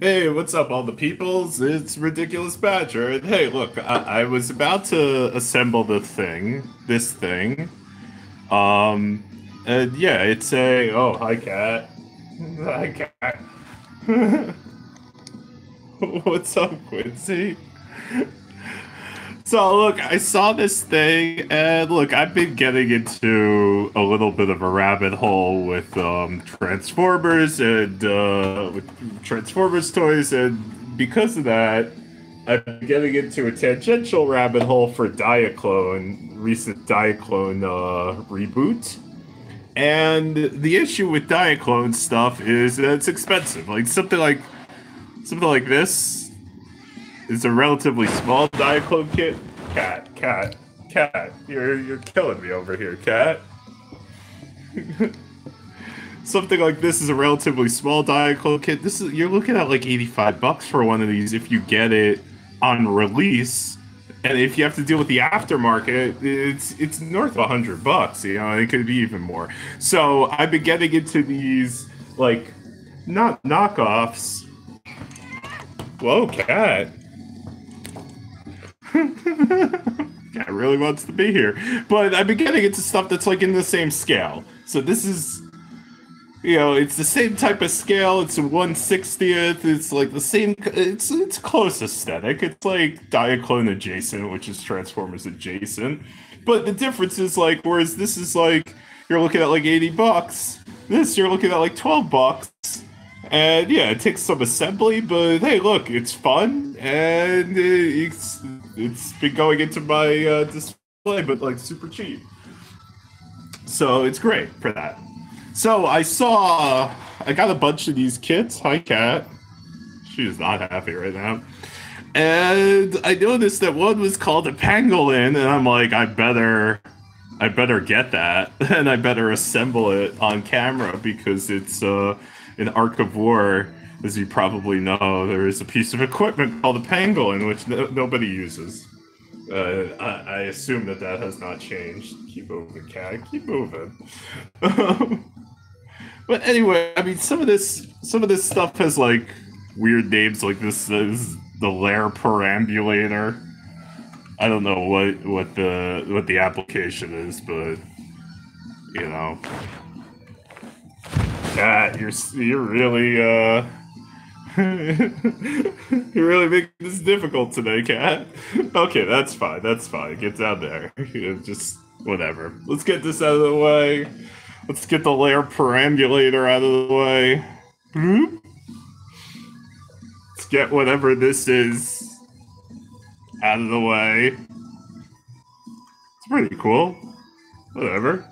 Hey, what's up, all the peoples? It's Ridiculous Badger. Hey, look, I, I was about to assemble the thing, this thing. Um, and yeah, it's a. Oh, hi, cat. Hi, cat. what's up, Quincy? So look, I saw this thing, and look, I've been getting into a little bit of a rabbit hole with um, Transformers and uh, with Transformers toys, and because of that, I've been getting into a tangential rabbit hole for Diaclone, recent Diaclone uh, reboot. And the issue with Diaclone stuff is that it's expensive. Like something like something like this it's a relatively small Diaclone kit. Cat, cat, cat. You're you're killing me over here, cat. Something like this is a relatively small Diaclone kit. This is you're looking at like 85 bucks for one of these if you get it on release. And if you have to deal with the aftermarket, it's it's north of 100 bucks, you know, it could be even more. So, I've been getting into these like not knockoffs. Whoa, cat. Cat really wants to be here. But I've been getting into stuff that's like in the same scale. So this is you know, it's the same type of scale. It's a one sixtieth. It's like the same. It's it's close aesthetic. It's like Diaclone adjacent, which is Transformers adjacent. But the difference is like, whereas this is like you're looking at like eighty bucks. This you're looking at like twelve bucks. And yeah, it takes some assembly, but hey, look, it's fun, and it's it's been going into my uh, display, but like super cheap. So it's great for that. So I saw I got a bunch of these kits. Hi, cat. She's not happy right now. And I noticed that one was called a pangolin, and I'm like, I better, I better get that, and I better assemble it on camera because it's uh in Ark of War, as you probably know, there is a piece of equipment called a pangolin, which no- nobody uses. Uh, I-, I, assume that that has not changed. Keep moving, cat. Keep moving. but anyway, I mean, some of this, some of this stuff has like weird names. Like this is the lair perambulator. I don't know what what the what the application is, but you know, Cat, you're you're really uh you're really making this difficult today, Cat. Okay, that's fine. That's fine. Get down there. Just whatever. Let's get this out of the way. Let's get the lair perambulator out of the way. Let's get whatever this is out of the way. It's pretty cool. Whatever.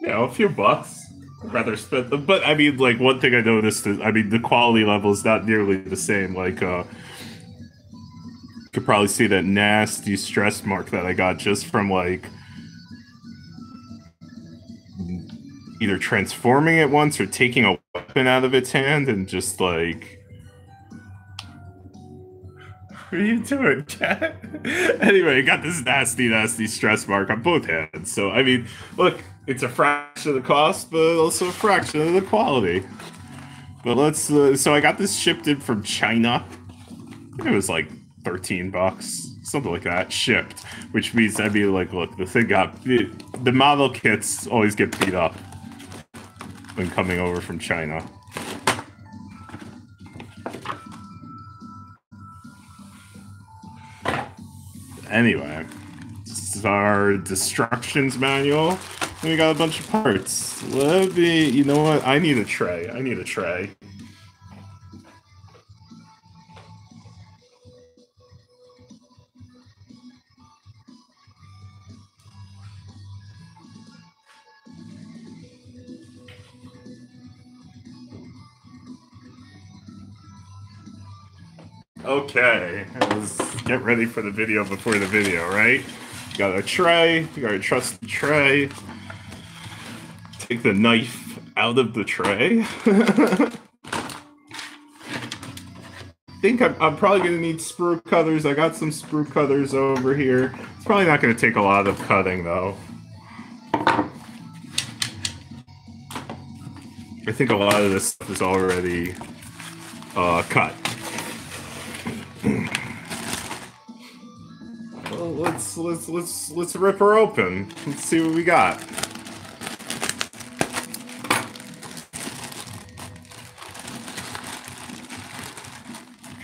You know, a few bucks rather spend them. But I mean, like one thing I noticed is, I mean, the quality level is not nearly the same. Like, uh, you could probably see that nasty stress mark that I got just from like either transforming it once or taking a weapon out of its hand and just like. What are you doing, cat? anyway, I got this nasty, nasty stress mark on both hands. So, I mean, look, it's a fraction of the cost, but also a fraction of the quality. But let's. Uh, so I got this shipped in from China. It was like thirteen bucks, something like that, shipped. Which means I mean, like, look, the thing got the, the model kits always get beat up when coming over from China. Anyway, this is our destructions manual. We got a bunch of parts. Let me, you know what? I need a tray. I need a tray. Okay, let's get ready for the video before the video, right? You got a tray, you got a trust the tray take the knife out of the tray. I think I'm, I'm, probably gonna need sprue cutters. I got some sprue cutters over here. It's probably not gonna take a lot of cutting though. I think a lot of this stuff is already uh, cut. well, let's let's let's let's rip her open. Let's see what we got.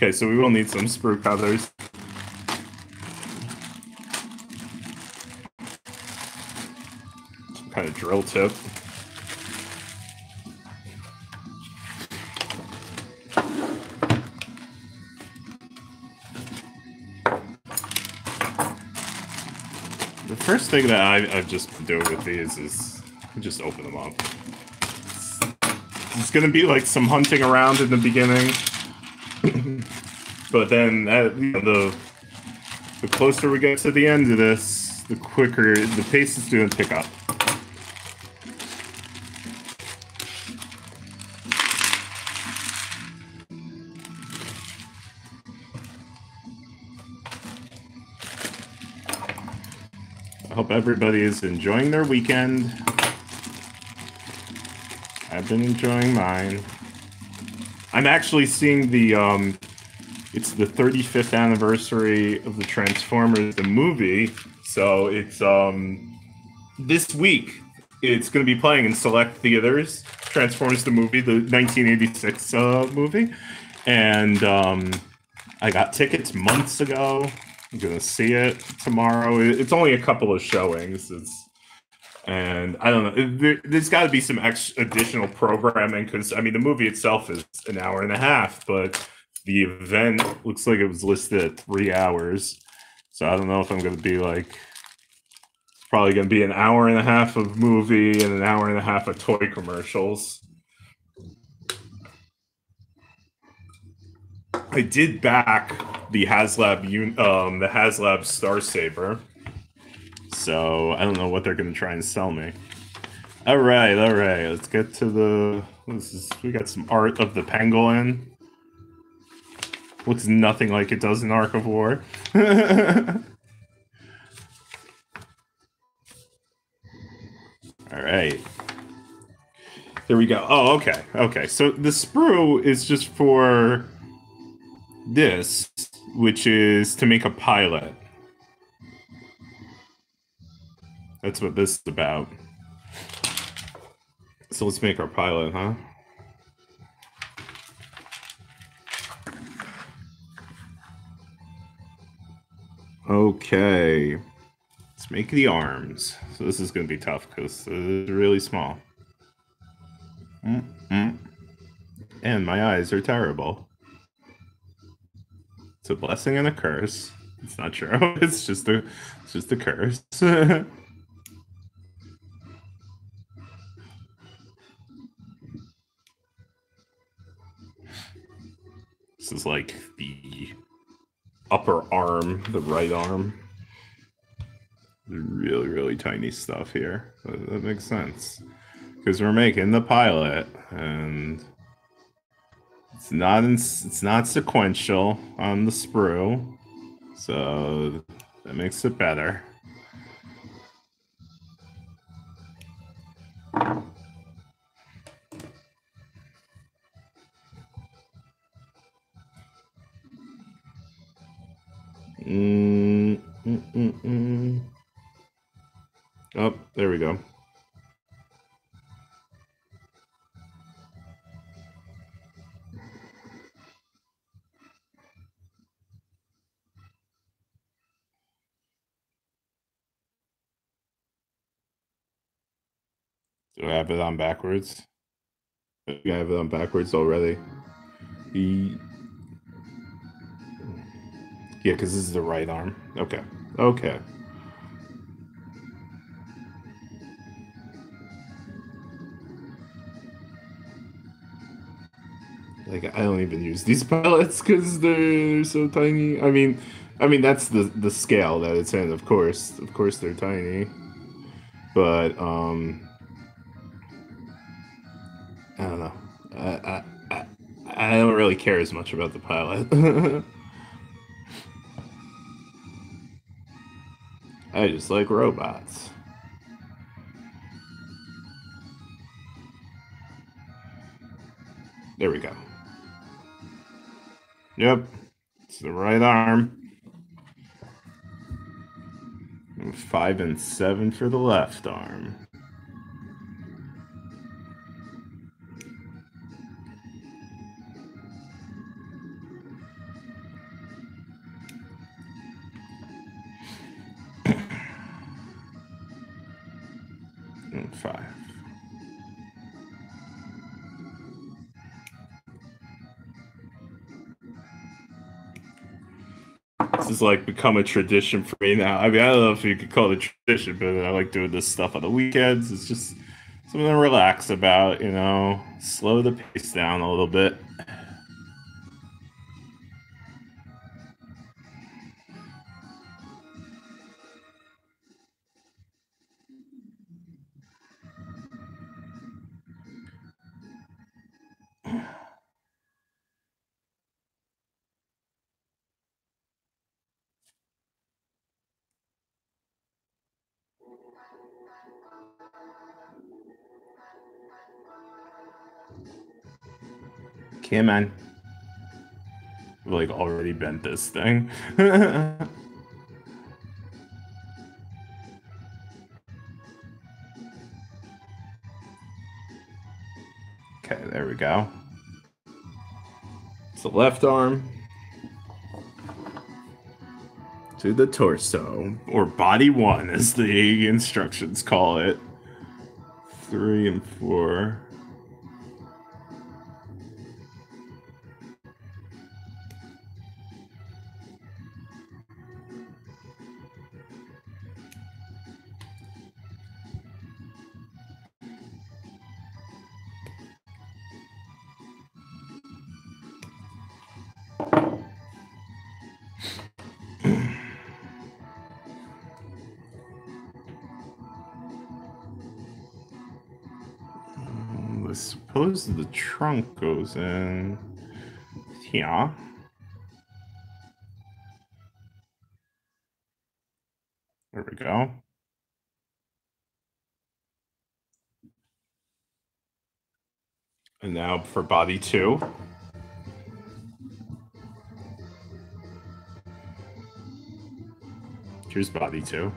Okay, so we will need some sprue cutters. Some kind of drill tip. The first thing that I, I've just been doing with these is just open them up. It's gonna be like some hunting around in the beginning, but then uh, you know, the the closer we get to the end of this, the quicker the pace is gonna pick up. I hope everybody is enjoying their weekend. I've been enjoying mine. I'm actually seeing the um it's the 35th anniversary of the Transformers the movie, so it's um this week it's going to be playing in select theaters. Transformers the movie, the 1986 uh, movie, and um I got tickets months ago. I'm gonna see it tomorrow. It's only a couple of showings. It's and I don't know. There, there's got to be some ex- additional programming because I mean the movie itself is an hour and a half, but the event looks like it was listed at three hours. So I don't know if I'm gonna be like. It's probably gonna be an hour and a half of movie and an hour and a half of toy commercials. I did back the HasLab um the HasLab Star Saber. So I don't know what they're gonna try and sell me. All right, all right. Let's get to the. This is we got some art of the pangolin. Looks nothing like it does in Ark of War. all right. There we go. Oh, okay, okay. So the sprue is just for this, which is to make a pilot. That's what this is about. So let's make our pilot, huh? Okay. Let's make the arms. So this is going to be tough because they're really small. Mm-mm. And my eyes are terrible. It's a blessing and a curse. It's not true. It's just a it's just a curse. this is like the upper arm, the right arm. Really, really tiny stuff here. That, that makes sense. Because we're making the pilot and it's not in, it's not sequential on the sprue. So that makes it better. Mm, mm, mm, mm. Oh, there we go. Do I have it on backwards? I have it on backwards already. E- Yeah, because this is the right arm. Okay. Okay. Like I don't even use these palettes because they're so tiny. I mean, I mean that's the the scale that it's in. Of course, of course they're tiny, but um, I don't know. I I I, I don't really care as much about the pilot. I just like robots. There we go. Yep, it's the right arm. Five and seven for the left arm. Like become a tradition for me now. I mean, I don't know if you could call it a tradition, but I like doing this stuff on the weekends. It's just something to relax about, you know, slow the pace down a little bit. Okay, man. I've, like already bent this thing. okay, there we go. It's the left arm to the torso, or body one, as the instructions call it. Three and four. Trunk goes in here. There we go. And now for body two. Here's body two.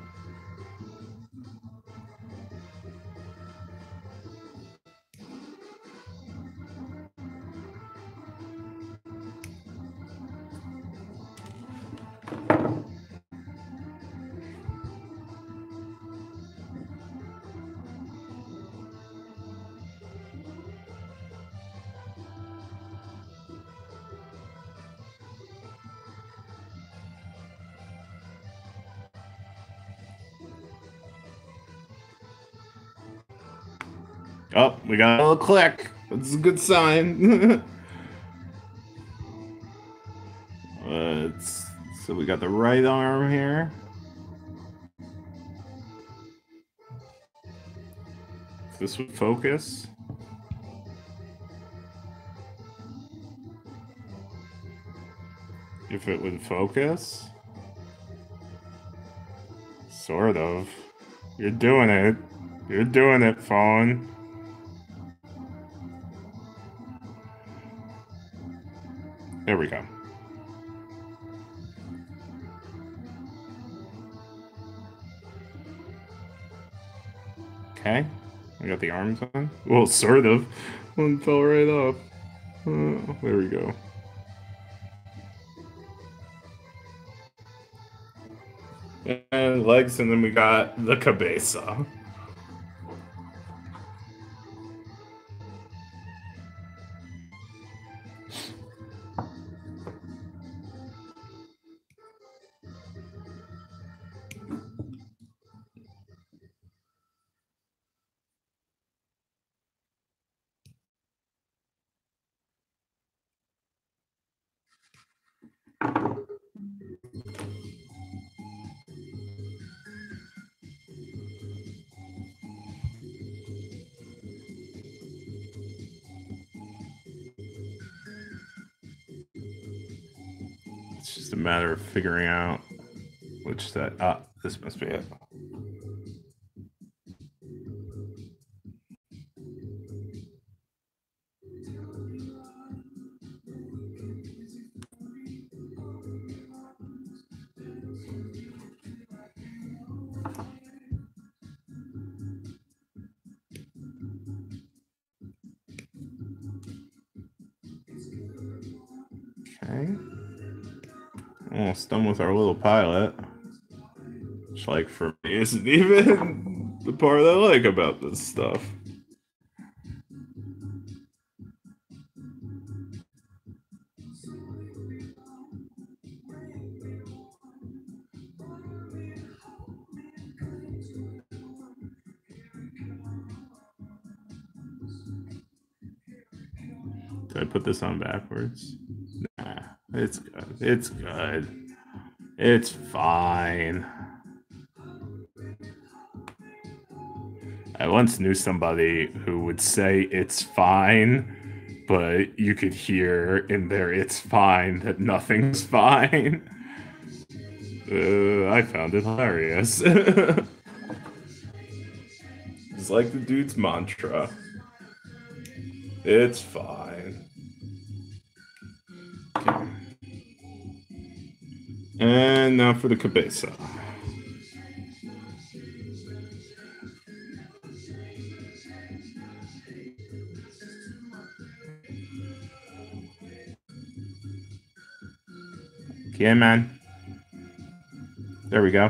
Oh, we got a little click. That's a good sign. Let's, so we got the right arm here. If this would focus. If it would focus. Sort of. You're doing it. You're doing it, phone. There we go. Okay. I got the arms on. Well, sort of. One fell right off. Uh, there we go. And legs, and then we got the cabeza. figuring out which set. ah this must be it. Okay. Almost done with our little pilot. Which, like, for me, isn't even the part I like about this stuff. Did I put this on backwards? It's good. It's good. It's fine. I once knew somebody who would say it's fine, but you could hear in there it's fine that nothing's fine. Uh, I found it hilarious. it's like the dude's mantra. It's fine. And now for the cabeza. Yeah, man. There we go.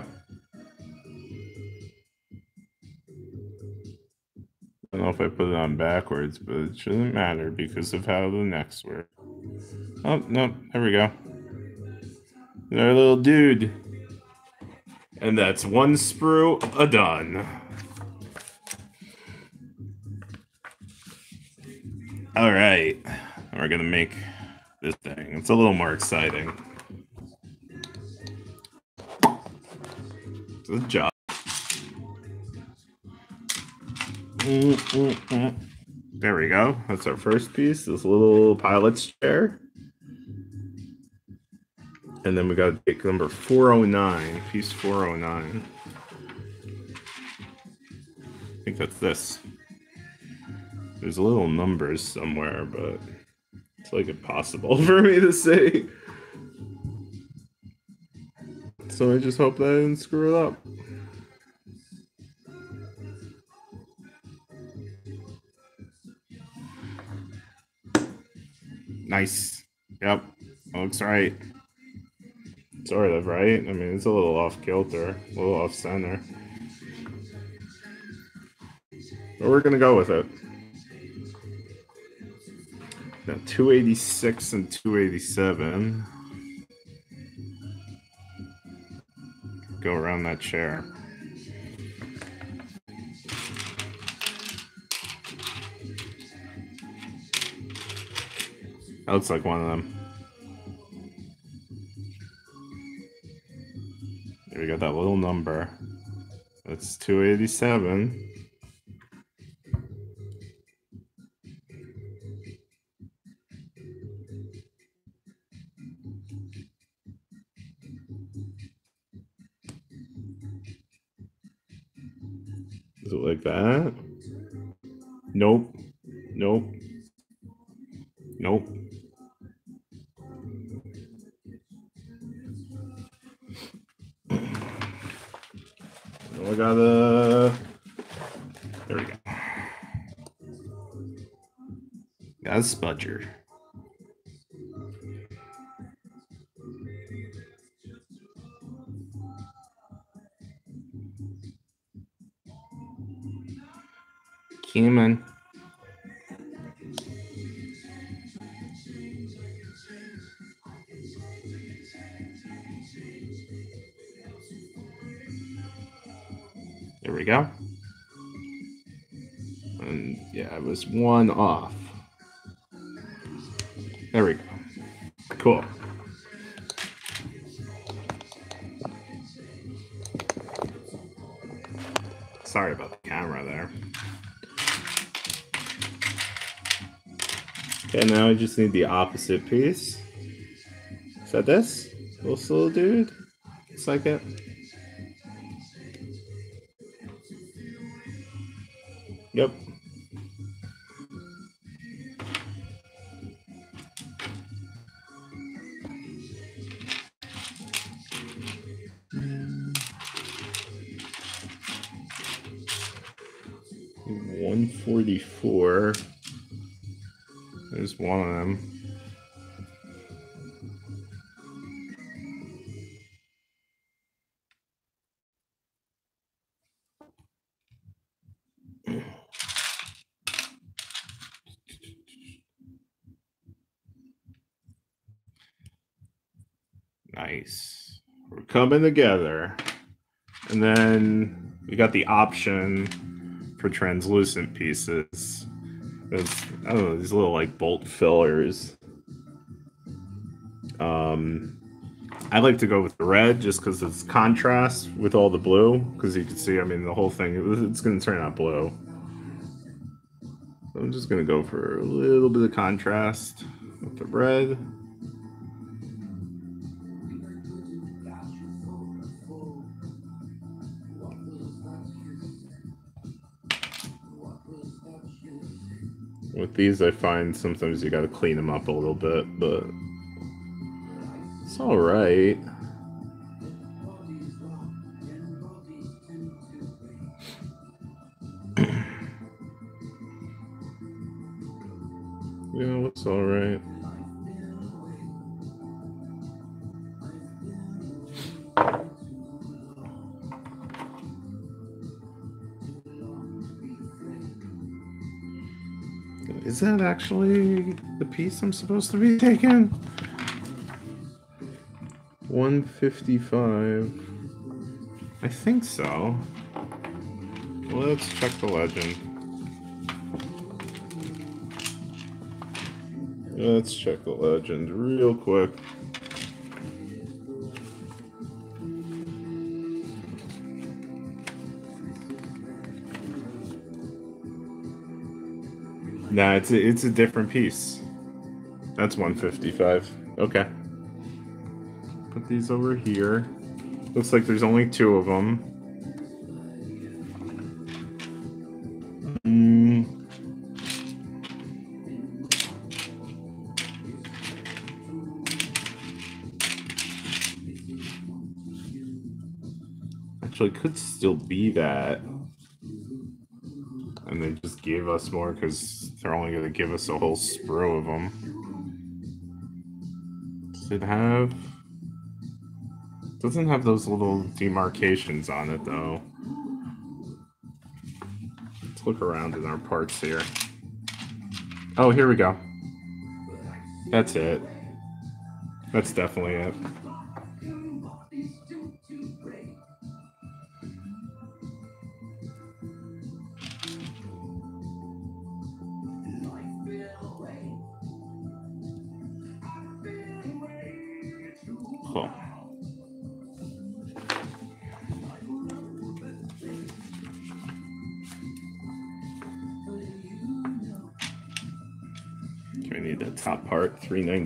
I don't know if I put it on backwards, but it shouldn't matter because of how the necks work. Oh, no, there we go. Our little dude. And that's one sprue a done. All right. We're going to make this thing. It's a little more exciting. Good job. Mm, mm, mm. There we go. That's our first piece. This little pilot's chair. And then we got to number 409, piece 409. I think that's this. There's a little numbers somewhere, but it's like impossible for me to say. So I just hope that I didn't screw it up. Nice. Yep. Looks right. Sort of, right? I mean, it's a little off kilter, a little off center. But we're going to go with it. Now, 286 and 287. Go around that chair. That looks like one of them. We got that little number. That's 287. Is it like that? Nope. Nope. Nope. I gotta. There we go. Got a spudger. Human. One off. There we go. Cool. Sorry about the camera there. Okay, now I just need the opposite piece. Is that this? This little dude? Looks like it. Coming together. And then we got the option for translucent pieces. There's, I don't know, these little like bolt fillers. Um, I like to go with the red just because it's contrast with all the blue. Because you can see, I mean, the whole thing, it's going to turn out blue. I'm just going to go for a little bit of contrast with the red. These, I find sometimes you got to clean them up a little bit, but it's all right. Is that actually the piece I'm supposed to be taking? 155. I think so. Let's check the legend. Let's check the legend real quick. Nah, it's a, it's a different piece. That's 155. Okay. Put these over here. Looks like there's only two of them. Mm. Actually, could still be that and they just gave us more because they're only going to give us a whole sprue of them. Does it have? Doesn't have those little demarcations on it though. Let's look around in our parts here. Oh, here we go. That's it. That's definitely it.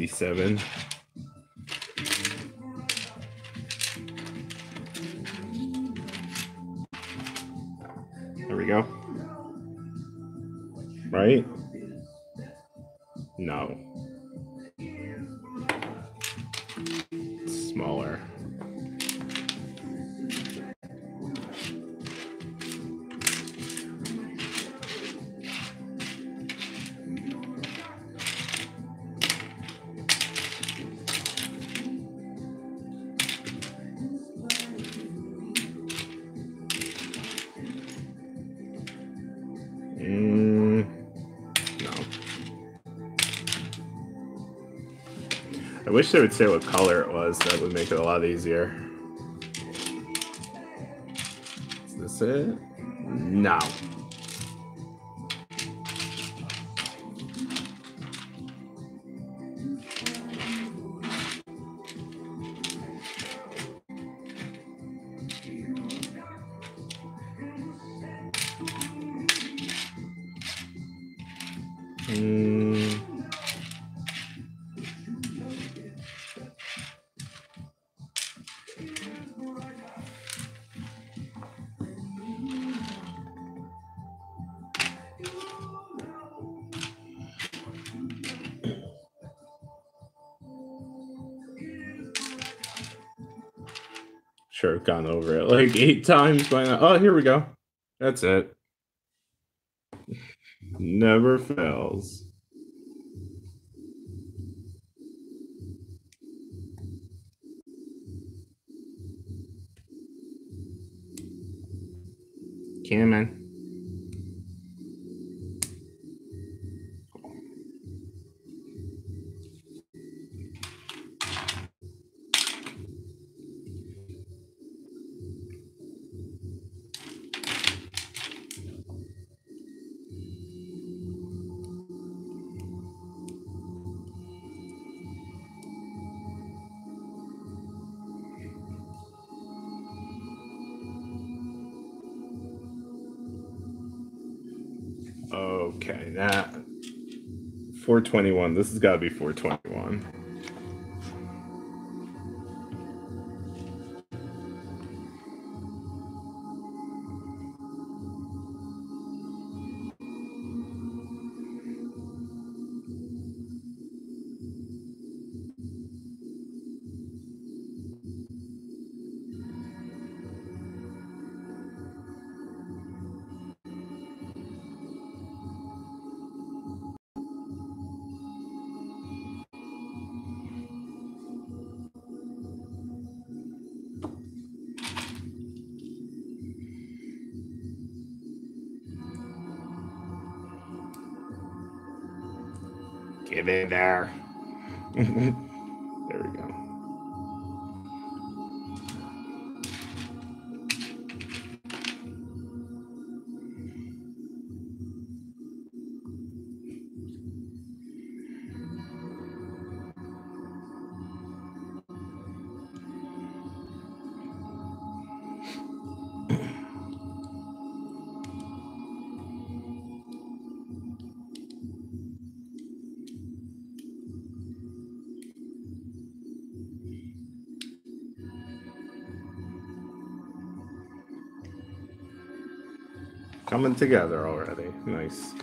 397. Wish they would say what color it was. That would make it a lot easier. Is this it? No. Gone over it like eight times by now. Oh, here we go. That's it. Never fails. 421. This has got to be 421. Get in there. Coming together already. Nice.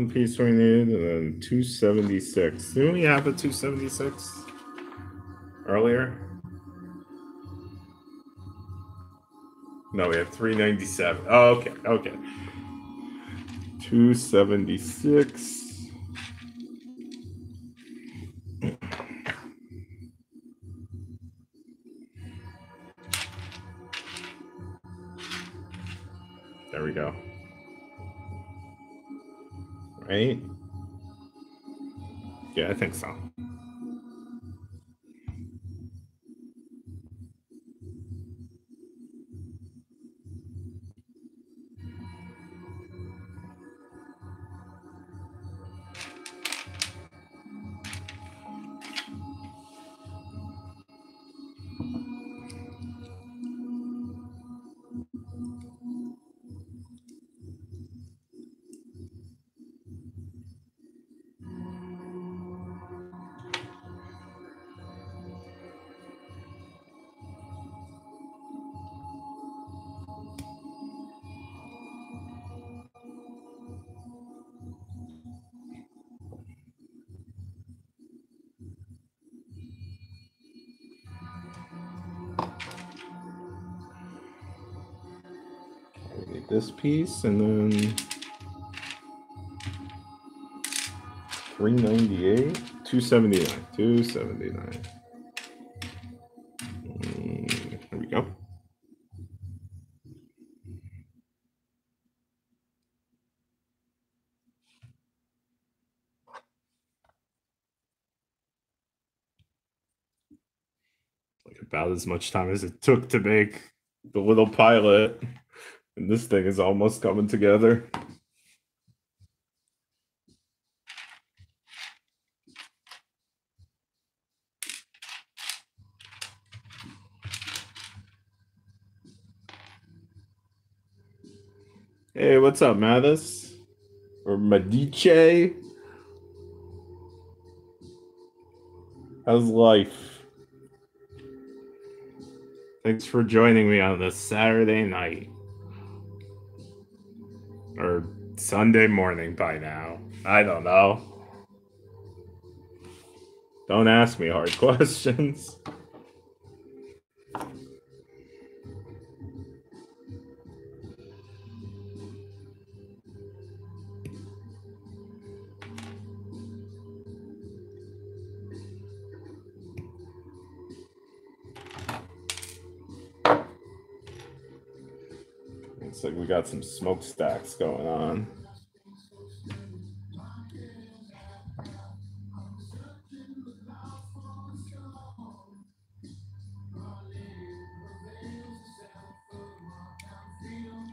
One piece we need, and then 276. Didn't we have a 276 earlier? No, we have 397. Oh, okay, okay. 276. There we go. Right? Yeah, I think so. This piece and then 398, 279, 279. Mm, There we go. Like about as much time as it took to make the little pilot. This thing is almost coming together. Hey, what's up, Mathis? Or Medice? How's life? Thanks for joining me on this Saturday night. Sunday morning by now. I don't know. Don't ask me hard questions. got some smokestacks going on.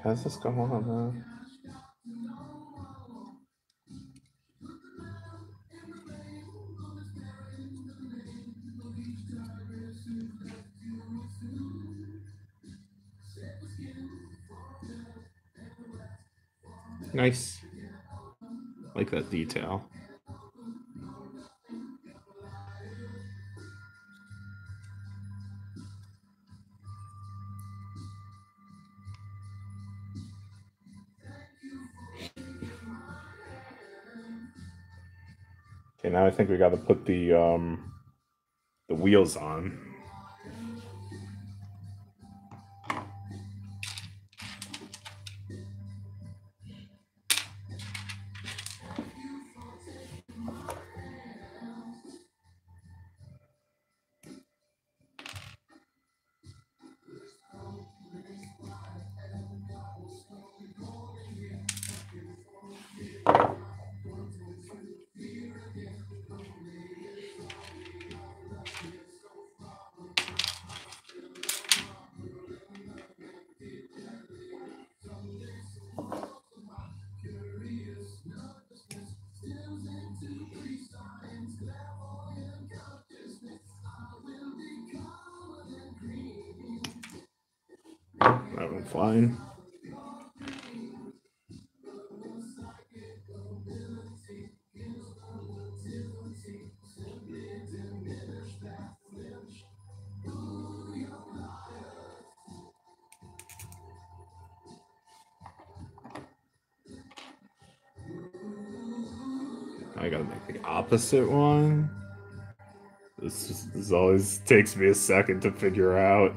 How's this going on, huh? Nice. Like that detail. Okay, now I think we got to put the um the wheels on. Fine. I gotta make the opposite one. This, this always takes me a second to figure out.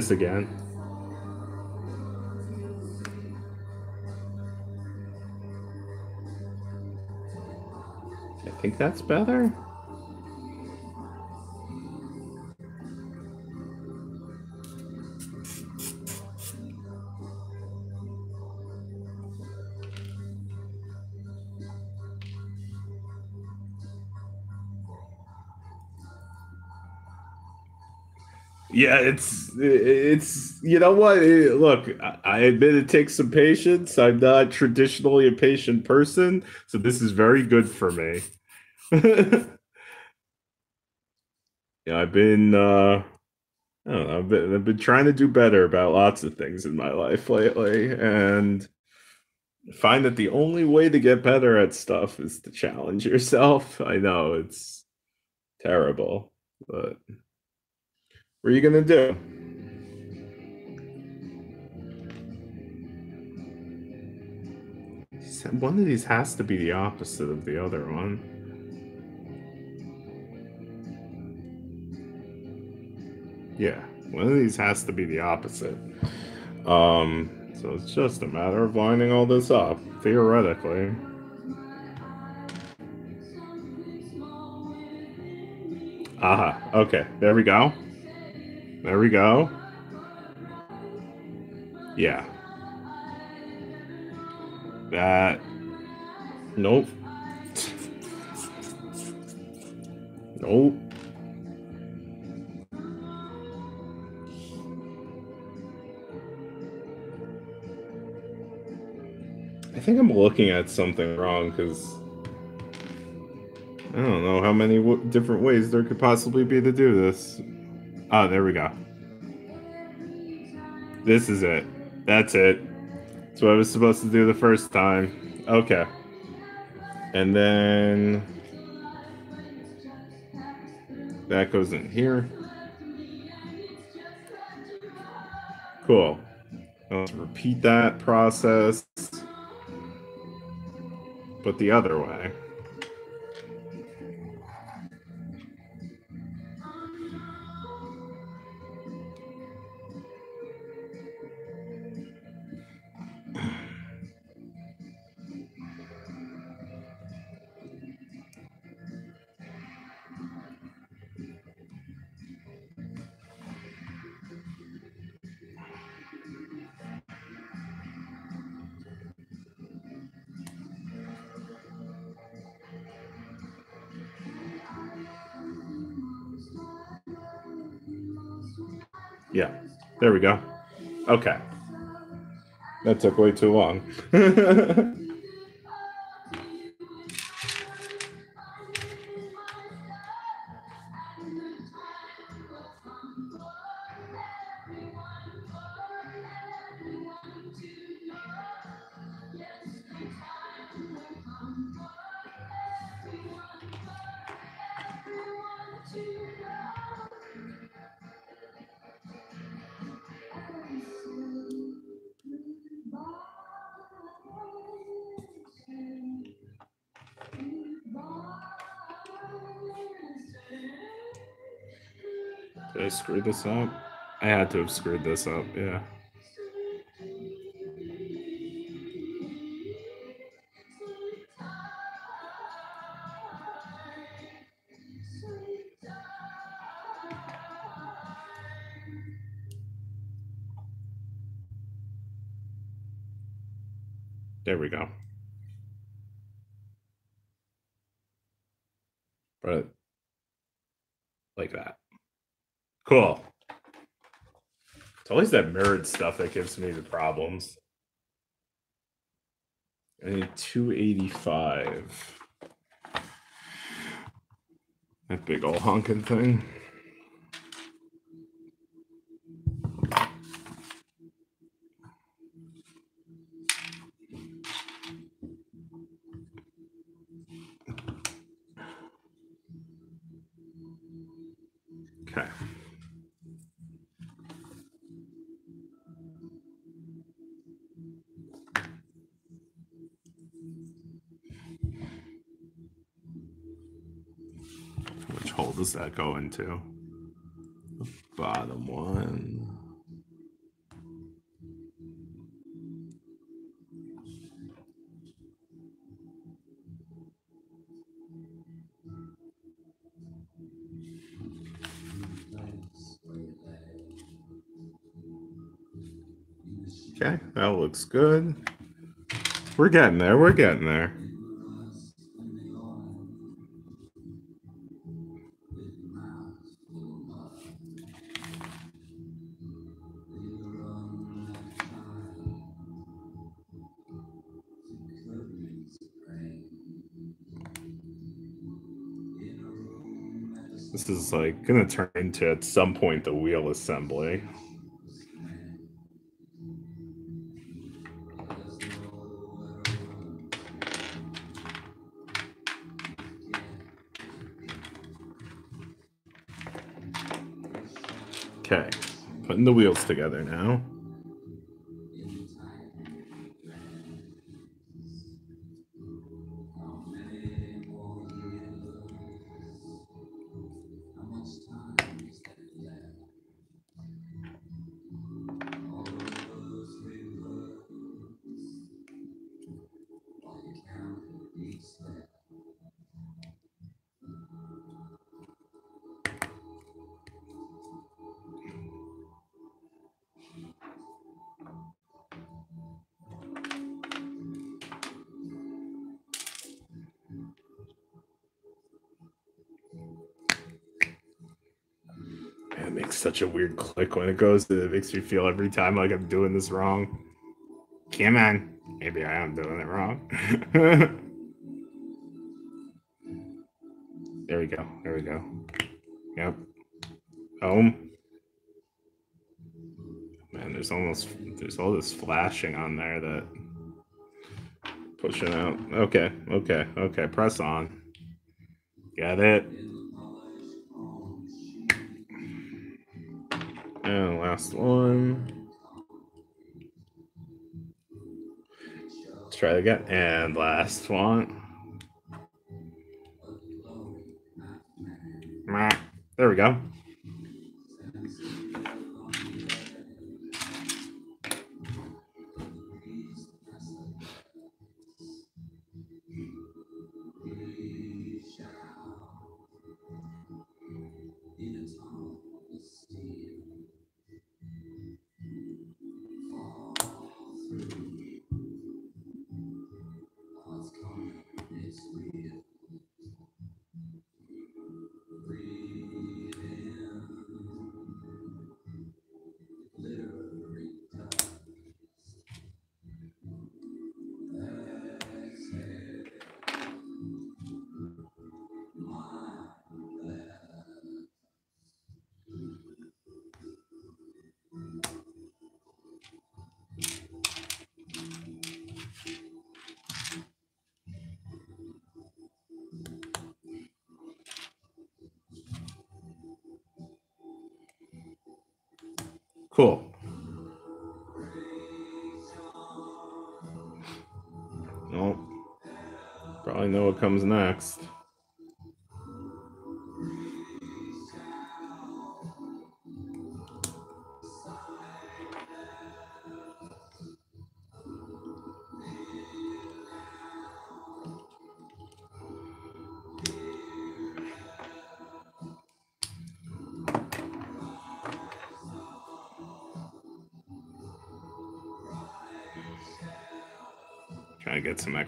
This again. I think that's better. Yeah, it's it's you know what? Look, I admit it takes some patience. I'm not traditionally a patient person, so this is very good for me. yeah, I've been uh I don't know, I've been, I've been trying to do better about lots of things in my life lately and find that the only way to get better at stuff is to challenge yourself. I know it's terrible, but what are you gonna do? One of these has to be the opposite of the other one. Yeah, one of these has to be the opposite. Um, so it's just a matter of lining all this up, theoretically. Aha, okay, there we go. There we go. Yeah. That. Nope. Nope. I think I'm looking at something wrong because I don't know how many different ways there could possibly be to do this. Oh, there we go. This is it. That's it. That's what I was supposed to do the first time. Okay. And then that goes in here. Cool. Let's repeat that process, but the other way. Yeah, there we go. Okay. That took way too long. this up? I had to have screwed this up, yeah. That mirrored stuff that gives me the problems. I need 285. That big old honking thing. That go into? The bottom one. Okay, that looks good. We're getting there. We're getting there. Like gonna turn into at some point the wheel assembly. Okay, putting the wheels together now. Weird click when it goes. It makes me feel every time like I'm doing this wrong. Come on. Maybe I am doing it wrong. there we go. There we go. Yep. Home. Man, there's almost there's all this flashing on there that pushing out. Okay, okay, okay. Press on. Got it. And last one. Let's try it again. And last one. There we go. Cool. Nope. Probably know what comes next.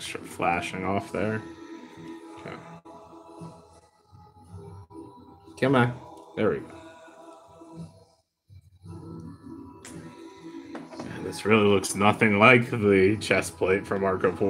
Extra flashing off there. Okay. Come on. There we go. This really looks nothing like the chest plate from Ark of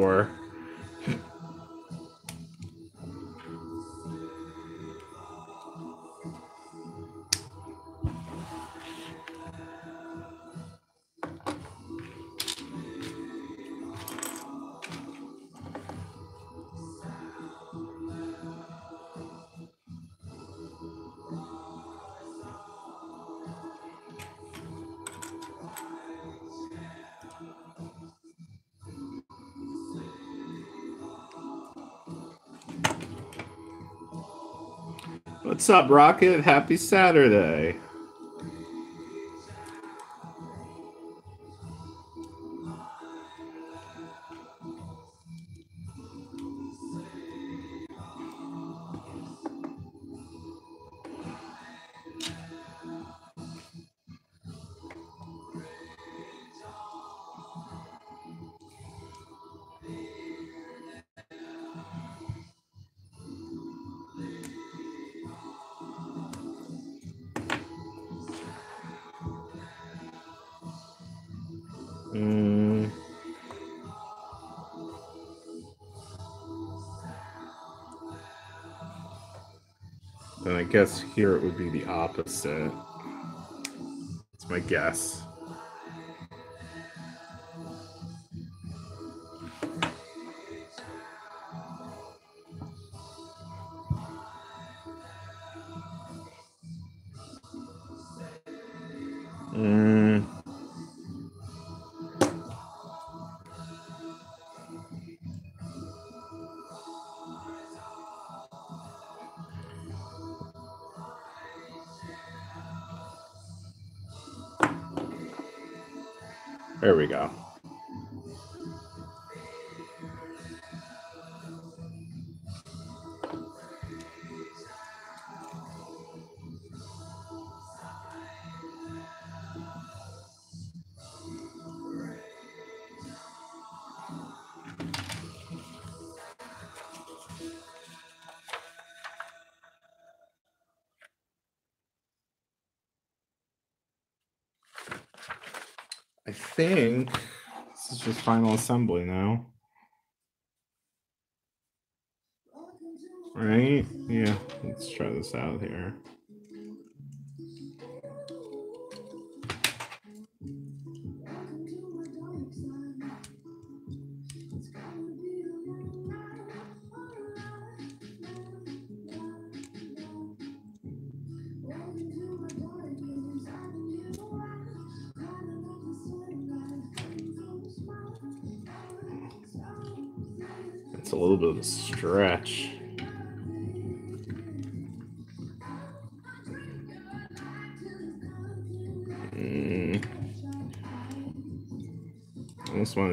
up, Rocket? Happy Saturday. Guess here it would be the opposite. It's my guess. I think this is just final assembly now. Right? Yeah, let's try this out here.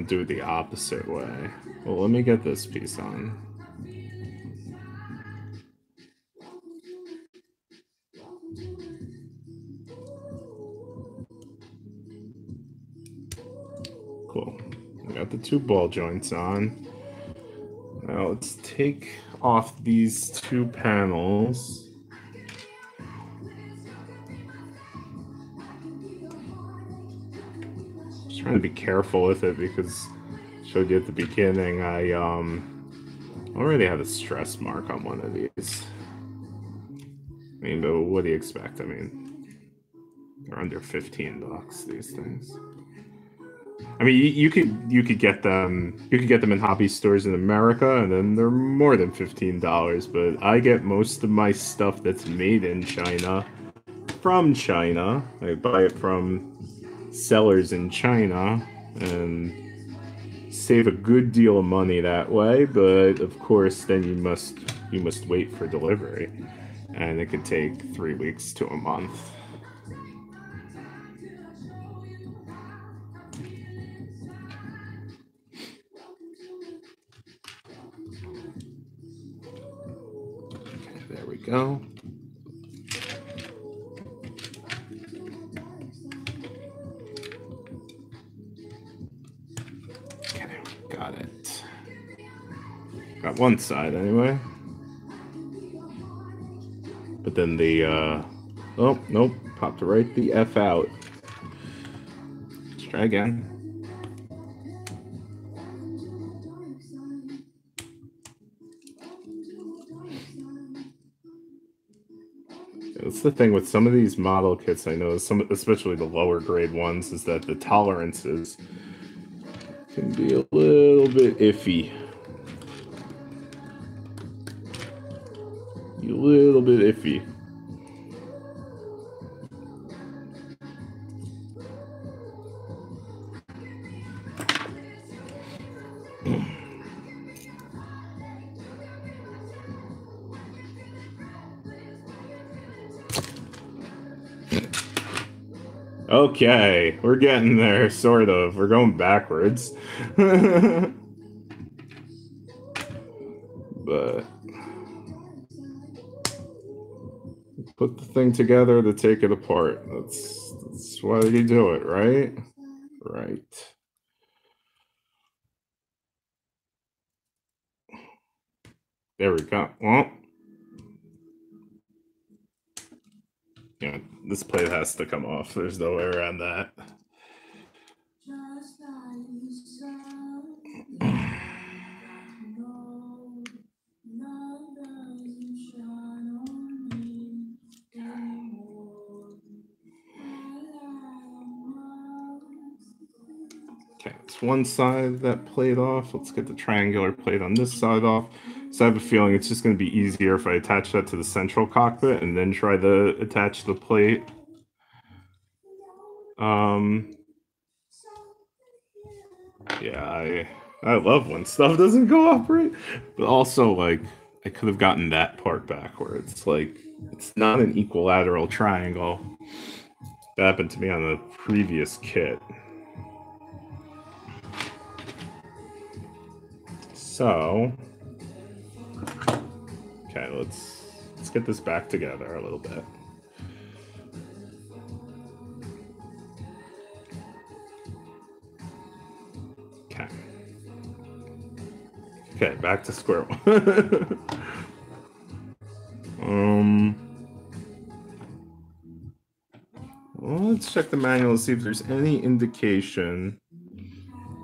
Do the opposite way. Well, let me get this piece on. Cool. I got the two ball joints on. Now let's take off these two panels. To be careful with it because I showed you at the beginning I um already have a stress mark on one of these. I mean, but what do you expect? I mean, they're under 15 bucks, these things. I mean, you, you could you could get them you could get them in hobby stores in America, and then they're more than fifteen dollars. But I get most of my stuff that's made in China from China. I buy it from sellers in China and save a good deal of money that way. But of course, then you must you must wait for delivery, and it could take three weeks to a month. One side anyway. But then the, uh, oh, nope, popped right the F out. Let's try again. That's the thing with some of these model kits. I know some, especially the lower grade ones, is that the tolerances can be a little bit iffy. Little bit iffy. Okay, we're getting there, sort of. We're going backwards. together to take it apart. That's that's why you do it, right? Right. There we go. Well, yeah, this plate has to come off. There's no way around that. One side that plate off. Let's get the triangular plate on this side off. So I have a feeling it's just going to be easier if I attach that to the central cockpit and then try to attach the plate. Um, yeah, I I love when stuff doesn't right, but also like I could have gotten that part back where it's like it's not an equilateral triangle. That happened to me on the previous kit. So, okay, let's let's get this back together a little bit. Okay. Okay, back to square one. um. Well, let's check the manual to see if there's any indication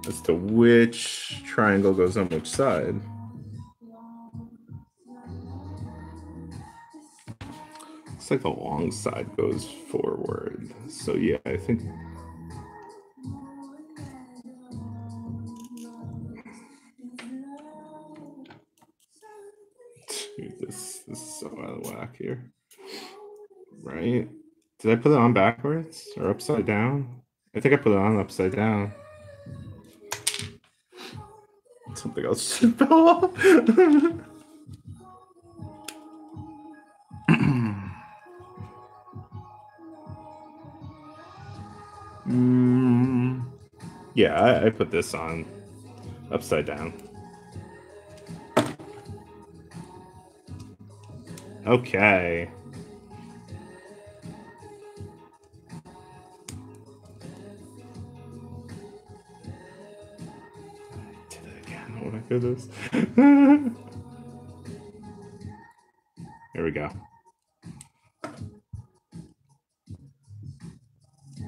as to which triangle goes on which side. Looks like the long side goes forward. So yeah, I think Dude, this this is so out of whack here. Right? Did I put it on backwards or upside down? I think I put it on upside down. Something else just fell off. mm, yeah, I, I put this on upside down. Okay. Goodness. Here we go.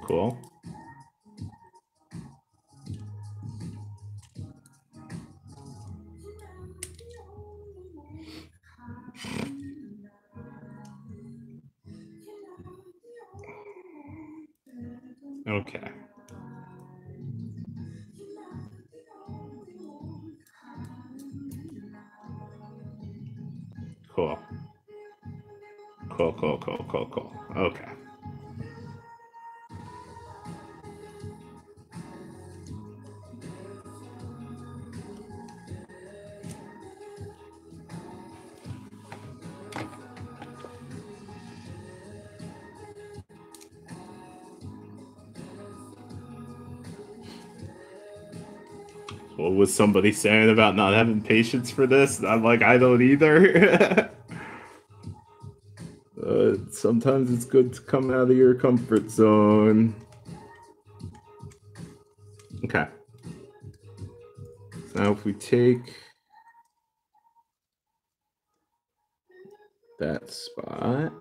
Cool. Cool, cool, cool. Okay. What was somebody saying about not having patience for this? I'm like, I don't either. sometimes it's good to come out of your comfort zone. Okay. So now if we take that spot.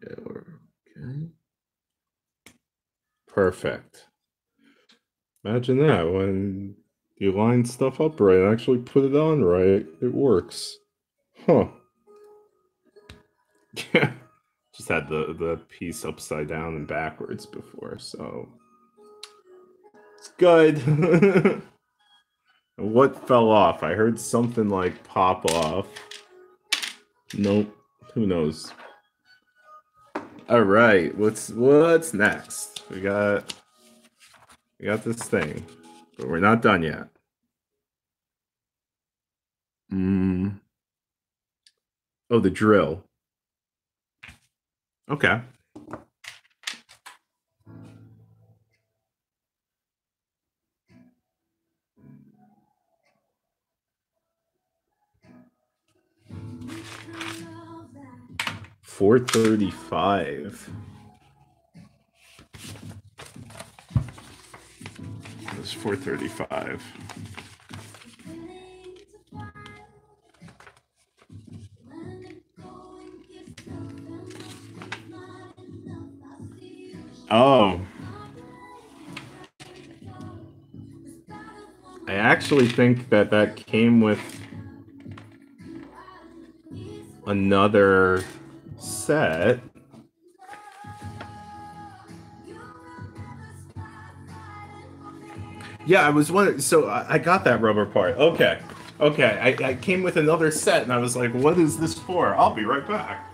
Yeah, we're okay. Perfect. Imagine that when you line stuff up right actually put it on right, it works. Huh. Yeah. Just had the, the piece upside down and backwards before, so it's good. what fell off? I heard something like pop off. Nope. Who knows? All right. What's what's next? We got we got this thing, but we're not done yet. Mm. Oh, the drill. Okay. Four thirty-five. It's four thirty-five. Actually think that that came with another set. Yeah, I was wondering. So I got that rubber part. Okay. Okay. I, I came with another set and I was like, what is this for? I'll be right back.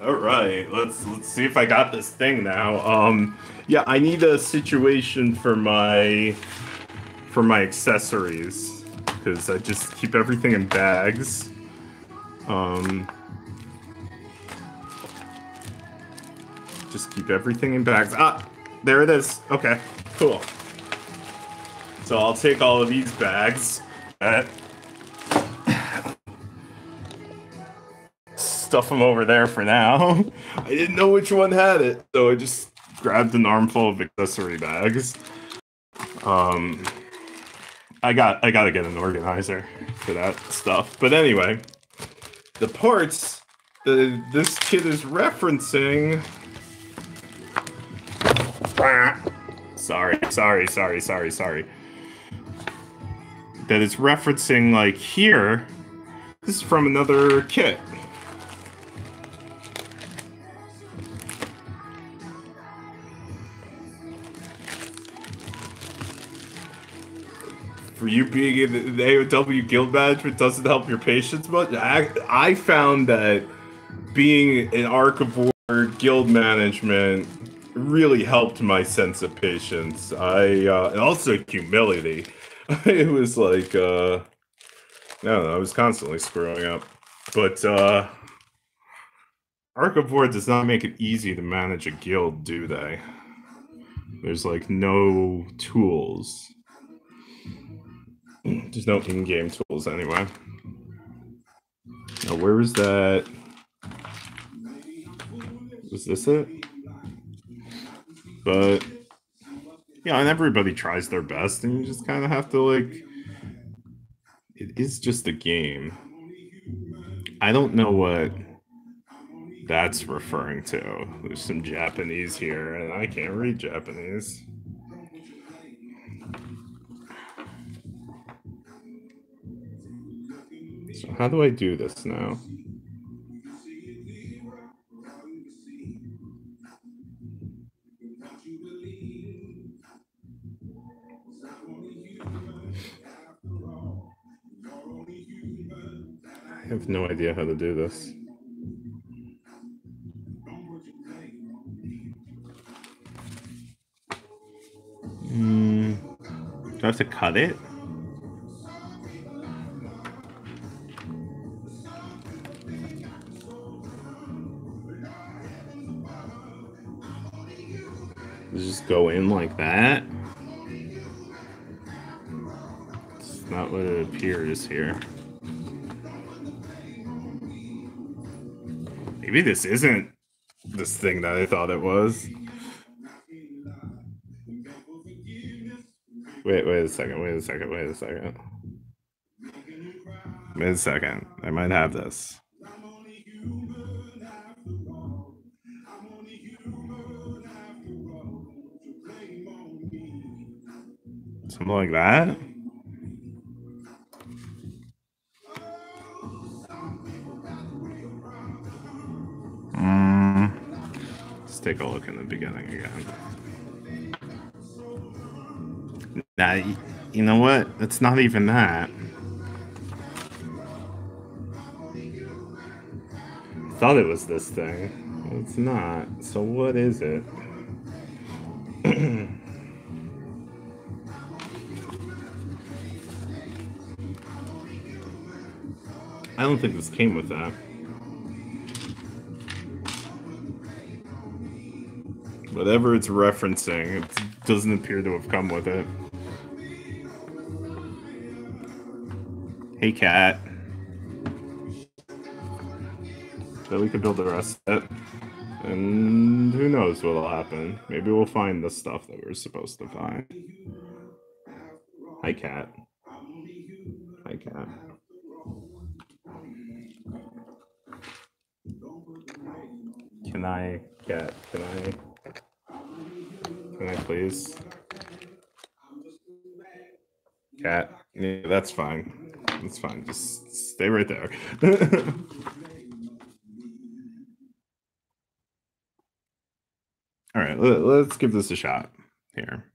All right, let's let's see if I got this thing now. Um, yeah, I need a situation for my for my accessories because I just keep everything in bags. Um, just keep everything in bags. Ah, there it is. Okay, cool. So I'll take all of these bags. Uh, stuff them over there for now. I didn't know which one had it, so I just grabbed an armful of accessory bags. Um, I got I got to get an organizer for that stuff. But anyway, the parts that this kid is referencing. Sorry, sorry, sorry, sorry, sorry. That it's referencing like here. This is from another kit. You being in the AOW guild management doesn't help your patience much. I, I found that being an Ark of War guild management really helped my sense of patience. I uh, and also humility. it was like uh, no, I was constantly screwing up, but uh, Ark of War does not make it easy to manage a guild, do they? There's like no tools there's no in-game tools anyway. Now, where was that? Was this it? But yeah, and everybody tries their best, and you just kind of have to like. It is just a game. I don't know what that's referring to. There's some Japanese here, and I can't read Japanese. So how do I do this now? I have no idea how to do this. Mm, do I have to cut it? Go in like that. It's not what it appears here. Maybe this isn't this thing that I thought it was. Wait, wait a second, wait a second, wait a second. Wait a second. I might have this. Something like that. Mm. Let's take a look in the beginning again. Nah, you know what? It's not even that. I thought it was this thing. It's not. So what is it? I don't think this came with that. Whatever it's referencing, it doesn't appear to have come with it. Hey, cat. So we could build the rest of it. And who knows what'll happen. Maybe we'll find the stuff that we're supposed to find. Hi, cat. Hi, cat. Can I get, can I, can I please? Cat, yeah, that's fine. That's fine. Just stay right there. All right, let, let's give this a shot here.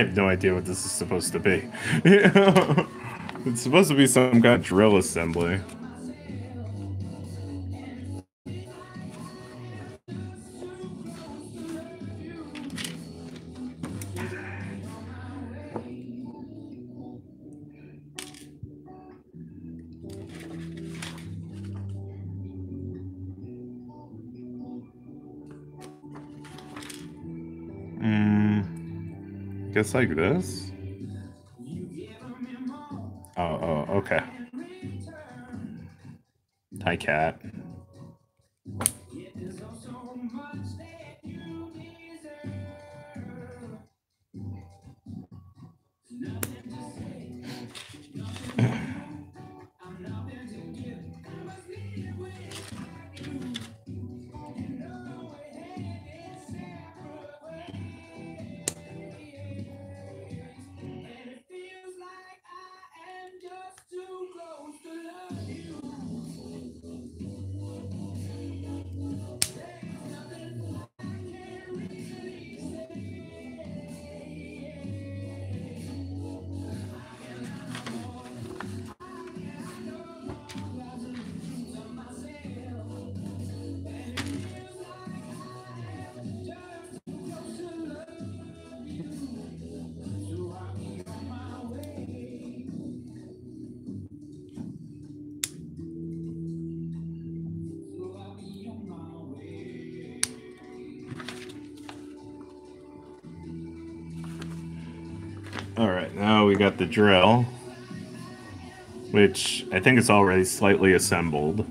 Have no idea what this is supposed to be. it's supposed to be some kind of drill assembly. Like this. Oh, oh, okay. Hi, cat. The drill, which I think is already slightly assembled.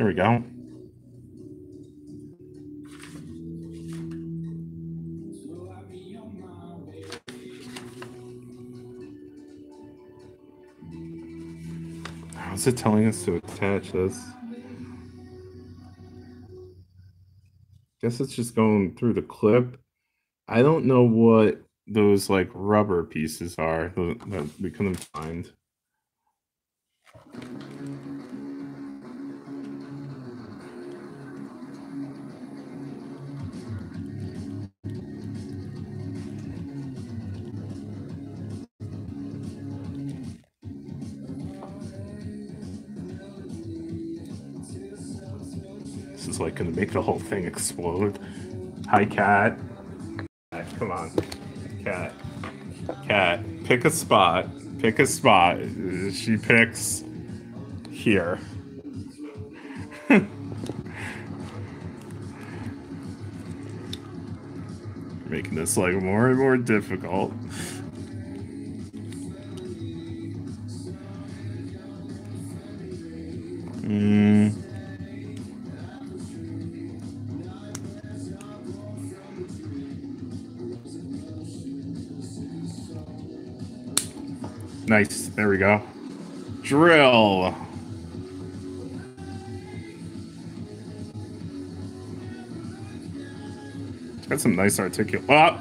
There we go. How's it telling us to attach this? Guess it's just going through the clip. I don't know what those like rubber pieces are that we couldn't find. Like gonna make the whole thing explode. Hi, cat. Come on, cat. Cat, pick a spot. Pick a spot. She picks here. Making this like more and more difficult. Go. Drill. It's got some nice articulation. Ah!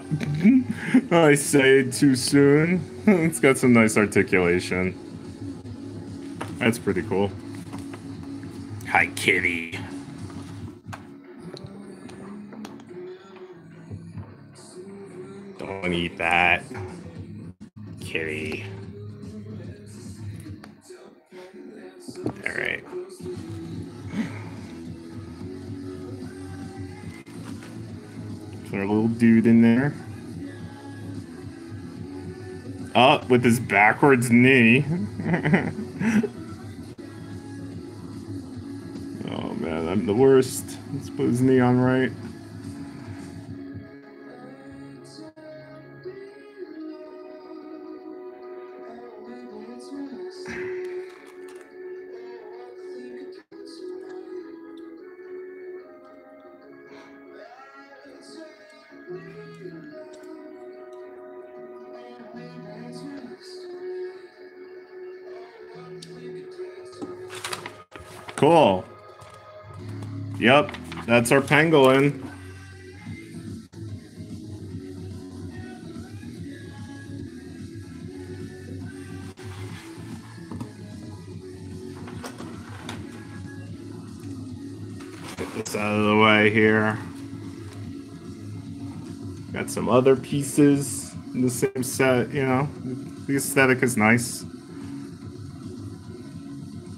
I say too soon. it's got some nice articulation. That's pretty cool. Hi, kitty. Don't eat that. Up with his backwards knee. oh man, I'm the worst. Let's put his knee on right. Yep, that's our pangolin. Get this out of the way here. Got some other pieces in the same set, you know. The aesthetic is nice.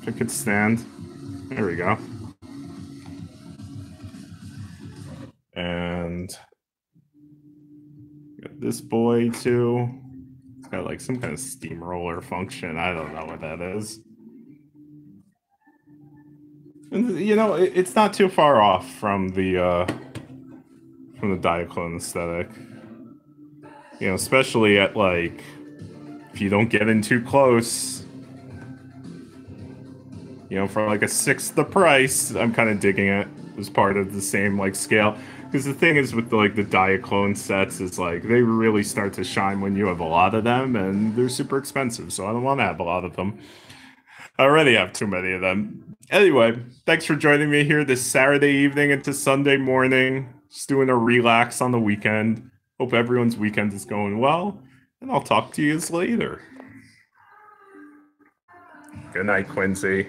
It could stand. There we go. Too. It's got like some kind of steamroller function. I don't know what that is. And you know, it, it's not too far off from the uh from the Diaclone aesthetic. You know, especially at like if you don't get in too close, you know, for like a sixth the price, I'm kind of digging it as part of the same like scale. Because the thing is with the, like the Diaclone sets is like they really start to shine when you have a lot of them, and they're super expensive. So I don't want to have a lot of them. I already have too many of them. Anyway, thanks for joining me here this Saturday evening into Sunday morning. Just doing a relax on the weekend. Hope everyone's weekend is going well, and I'll talk to you later. Good night, Quincy.